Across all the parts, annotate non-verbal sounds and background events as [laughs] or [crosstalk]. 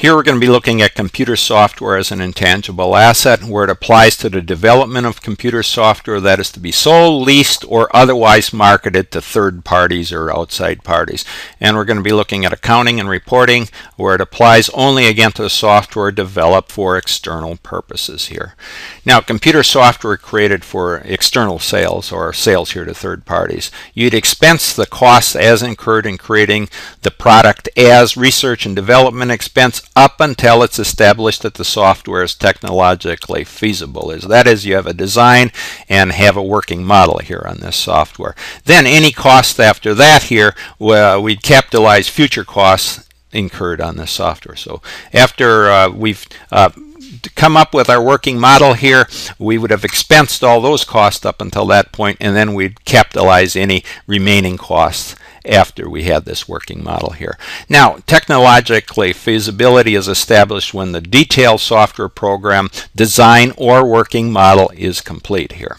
Here we're going to be looking at computer software as an intangible asset where it applies to the development of computer software that is to be sold, leased, or otherwise marketed to third parties or outside parties. And we're going to be looking at accounting and reporting where it applies only again to the software developed for external purposes here. Now computer software created for external sales or sales here to third parties. You'd expense the costs as incurred in creating the product as research and development expense up until it's established that the software is technologically feasible. Is that is you have a design and have a working model here on this software. Then any costs after that here, well, we'd capitalize future costs incurred on this software. So after uh, we've uh, come up with our working model here, we would have expensed all those costs up until that point, and then we'd capitalize any remaining costs after we had this working model here. Now, technologically, feasibility is established when the detailed software program design or working model is complete here.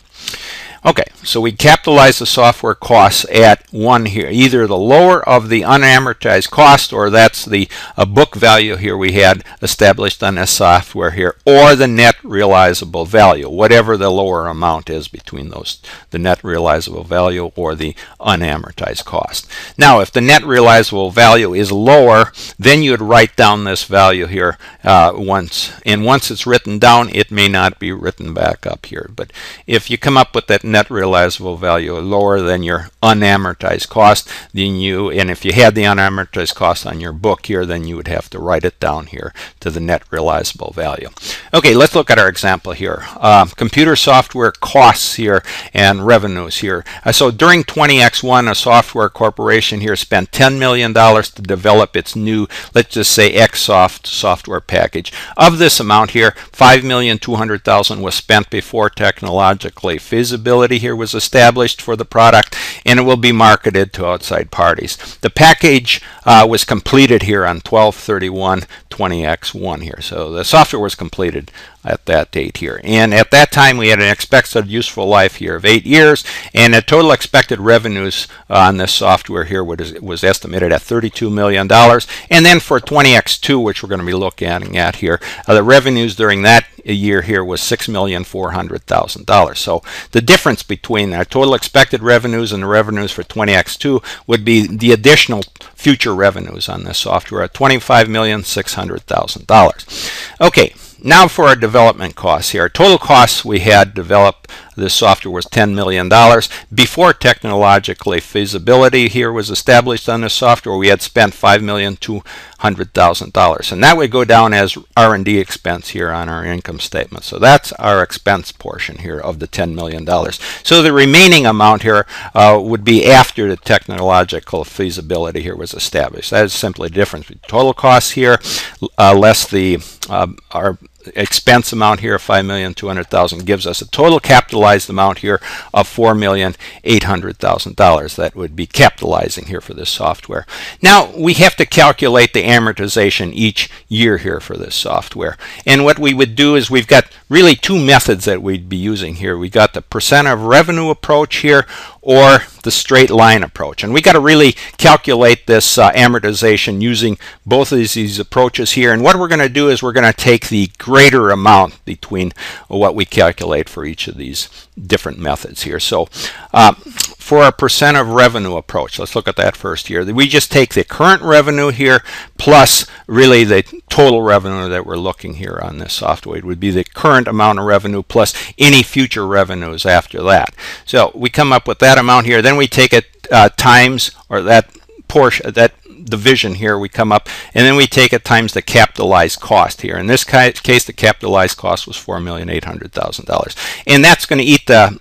Okay, so we capitalize the software costs at one here, either the lower of the unamortized cost, or that's the uh, book value here we had established on this software here, or the net realizable value, whatever the lower amount is between those, the net realizable value or the unamortized cost. Now, if the net realizable value is lower, then you'd write down this value here uh, once, and once it's written down, it may not be written back up here. But if you come up with that net realizable value lower than your unamortized cost, then you, and if you had the unamortized cost on your book here, then you would have to write it down here to the net realizable value. Okay, let's look at our example here. Uh, computer software costs here and revenues here. Uh, so during 20X1, a software corporation here spent $10 million to develop its new, let's just say Xsoft software package. Of this amount here, 5,200,000 was spent before technologically feasibility here was established for the product and it will be marketed to outside parties. The package uh, was completed here on 1231 20x1 here. So the software was completed at that date here. And at that time, we had an expected useful life here of eight years, and the total expected revenues on this software here was, was estimated at $32 million. And then for 20x2, which we're going to be looking at here, uh, the revenues during that year here was $6,400,000. So the difference between our total expected revenues and the revenues for 20x2 would be the additional future revenues on this software at $25,600,000. Okay, now for our development costs here. Total costs we had developed this software was $10 million. Before technologically feasibility here was established on this software, we had spent $5,200,000. And that would go down as R&D expense here on our income statement. So that's our expense portion here of the $10 million. So the remaining amount here uh, would be after the technological feasibility here was established. That is simply the difference between total costs here uh, less the uh, our expense amount here of 5,200,000 gives us a total capitalized amount here of $4,800,000 that would be capitalizing here for this software. Now we have to calculate the amortization each year here for this software. And what we would do is we've got really two methods that we'd be using here. We got the percent of revenue approach here or the straight line approach. And we got to really calculate this uh, amortization using both of these, these approaches here. And what we're going to do is we're going to take the greater amount between what we calculate for each of these different methods here. So uh, for our percent of revenue approach, let's look at that first here. We just take the current revenue here plus really the total revenue that we're looking here on this software. It would be the current amount of revenue plus any future revenues after that. So we come up with that amount here. Then we take it uh, times or that portion that division here we come up and then we take it times the capitalized cost here in this case the capitalized cost was four million eight hundred thousand dollars and that's going to eat the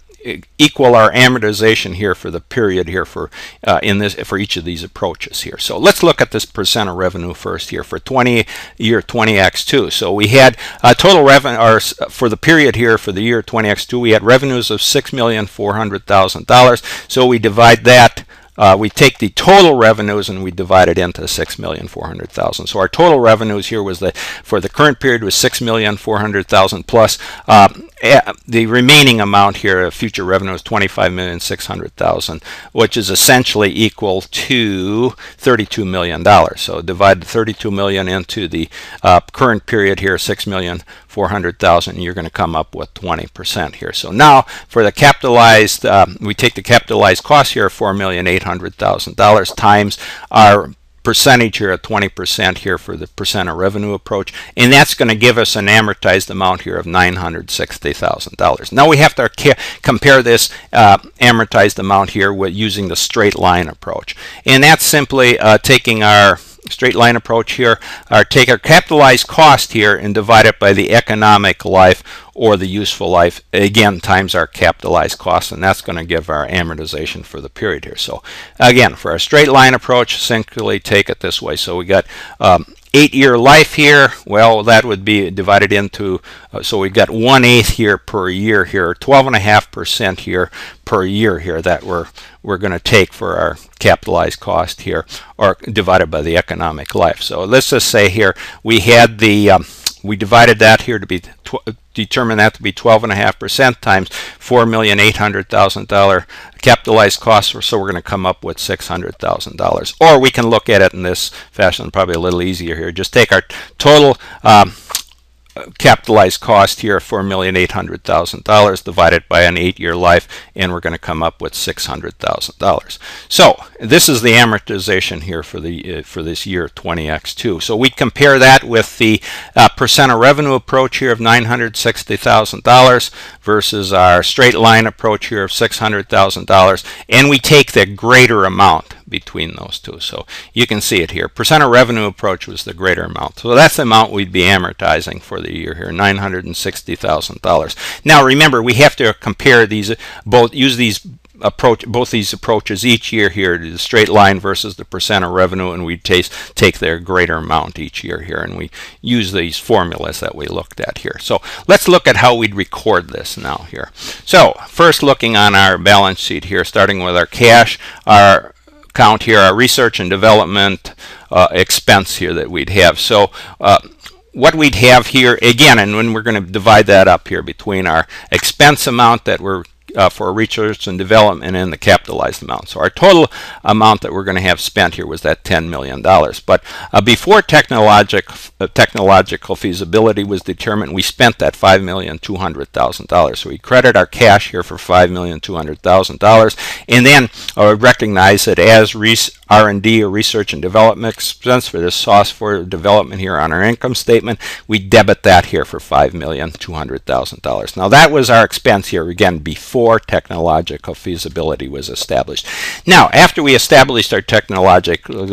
equal our amortization here for the period here for uh, in this for each of these approaches here. So let's look at this percent of revenue first here for 20 year 20x2. So we had uh, total revenue or for the period here for the year 20x2 we had revenues of six million four hundred thousand dollars. So we divide that uh, we take the total revenues and we divide it into 6,400,000. So our total revenues here was that for the current period was 6,400,000 plus uh, the remaining amount here, of future revenue is 25,600,000, which is essentially equal to 32 million dollars. So divide 32 million into the uh, current period here, 6,400,000, you're going to come up with 20% here. So now for the capitalized, uh, we take the capitalized cost here, $4,800,000 times our percentage here at 20% here for the percent of revenue approach and that's going to give us an amortized amount here of $960,000. Now we have to compare this uh, amortized amount here with using the straight line approach and that's simply uh, taking our straight line approach here, or take our capitalized cost here and divide it by the economic life or the useful life, again, times our capitalized cost, and that's going to give our amortization for the period here. So again, for our straight line approach, simply take it this way. So we got um, eight year life here, well, that would be divided into, uh, so we've got one eighth here per year here, 12.5% here per year here that we're, we're going to take for our capitalized cost here, or divided by the economic life. So let's just say here we had the, um, we divided that here to be determine that to be 12.5% times $4,800,000 capitalized costs, so we're going to come up with $600,000. Or we can look at it in this fashion, probably a little easier here. Just take our total um, capitalized cost here, of $4,800,000 divided by an eight-year life, and we're going to come up with $600,000. So this is the amortization here for the uh, for this year 20x2. So we compare that with the uh, percent of revenue approach here of $960,000 versus our straight line approach here of $600,000, and we take the greater amount between those two. So you can see it here. Percent of revenue approach was the greater amount. So that's the amount we'd be amortizing for the year here, $960,000. Now remember, we have to compare these, both use these approach both these approaches each year here the straight line versus the percent of revenue and we take take their greater amount each year here and we use these formulas that we looked at here so let's look at how we'd record this now here so first looking on our balance sheet here starting with our cash our count here, our research and development uh, expense here that we'd have. So uh, what we'd have here, again, and when we're going to divide that up here between our expense amount that we're uh, for research and development and the capitalized amount. So our total amount that we're going to have spent here was that $10 million. But uh, before technologic, uh, technological feasibility was determined, we spent that $5,200,000. So we credit our cash here for $5,200,000 and then uh, recognize it as R&D or research and development expense for this software development here on our income statement. We debit that here for $5,200,000. Now that was our expense here again before technological feasibility was established. Now after we established our technological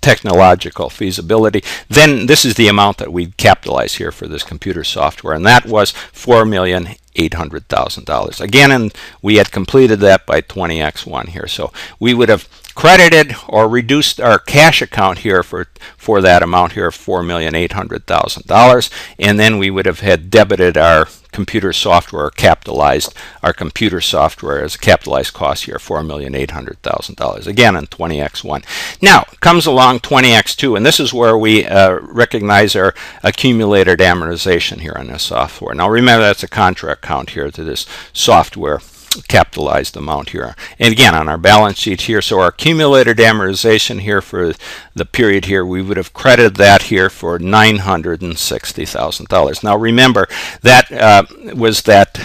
technological feasibility, then this is the amount that we capitalize here for this computer software and that was four million $800,000. Again, and we had completed that by 20x1 here. So we would have credited or reduced our cash account here for, for that amount here of $4,800,000. And then we would have had debited our computer software capitalized our computer software as a capitalized cost here $4,800,000 again in 20x1 now comes along 20x2 and this is where we uh, recognize our accumulated amortization here on this software. Now remember that's a contra account here to this software capitalized amount here. And again, on our balance sheet here, so our accumulated amortization here for the period here, we would have credited that here for $960,000. Now remember, that uh, was that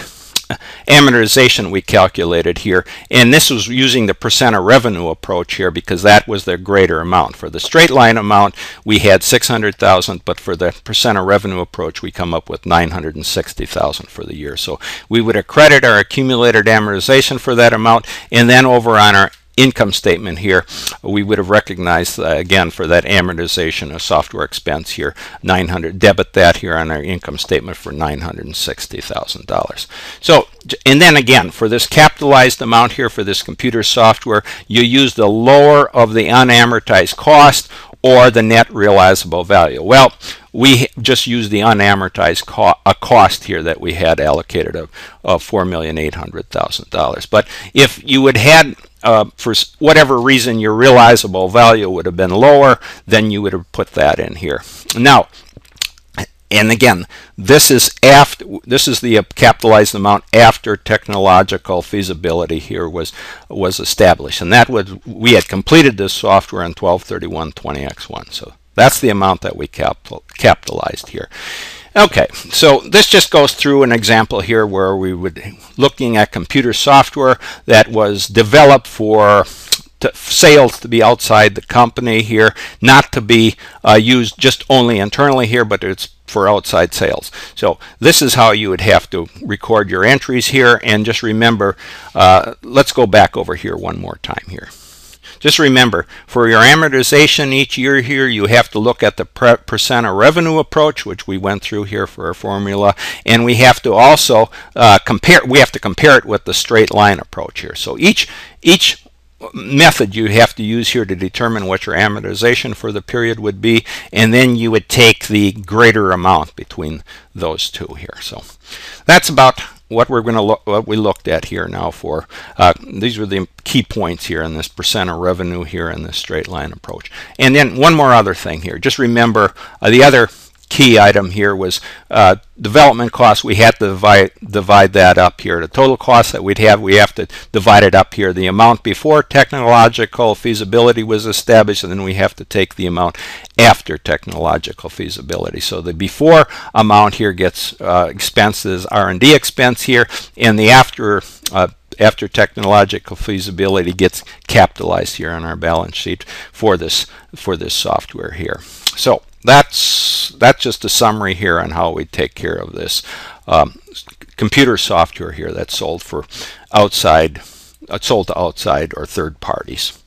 [laughs] amortization we calculated here. And this was using the percent of revenue approach here because that was the greater amount. For the straight line amount, we had 600,000, but for the percent of revenue approach, we come up with 960,000 for the year. So we would accredit our accumulated amortization for that amount, and then over on our income statement here, we would have recognized uh, again for that amortization of software expense here, 900 debit that here on our income statement for $960,000. So, and then again for this capitalized amount here for this computer software, you use the lower of the unamortized cost or the net realizable value. Well, we just use the unamortized co a cost here that we had allocated of, of $4,800,000. But if you would had uh, for whatever reason your realizable value would have been lower, then you would have put that in here. Now, and again, this is after this is the capitalized amount after technological feasibility here was was established, and that was we had completed this software on 1231-20x1. So that's the amount that we capital, capitalized here. Okay, so this just goes through an example here where we would looking at computer software that was developed for to sales to be outside the company here, not to be uh, used just only internally here, but it's for outside sales. So this is how you would have to record your entries here. And just remember, uh, let's go back over here one more time here. Just remember, for your amortization each year here, you have to look at the percent of revenue approach, which we went through here for our formula, and we have to also uh, compare. We have to compare it with the straight line approach here. So each each method you have to use here to determine what your amortization for the period would be and then you would take the greater amount between those two here so that's about what we're going to look what we looked at here now for uh, these were the key points here in this percent of revenue here in this straight line approach. And then one more other thing here. Just remember uh, the other key item here was uh, development costs. We had to divide, divide that up here. The total cost that we'd have, we have to divide it up here. The amount before technological feasibility was established, and then we have to take the amount after technological feasibility. So the before amount here gets uh, expenses, R&D expense here, and the after uh, after technological feasibility gets capitalized here on our balance sheet for this for this software here. So that's that's just a summary here on how we take care of this um, computer software here that's sold for outside uh, sold to outside or third parties.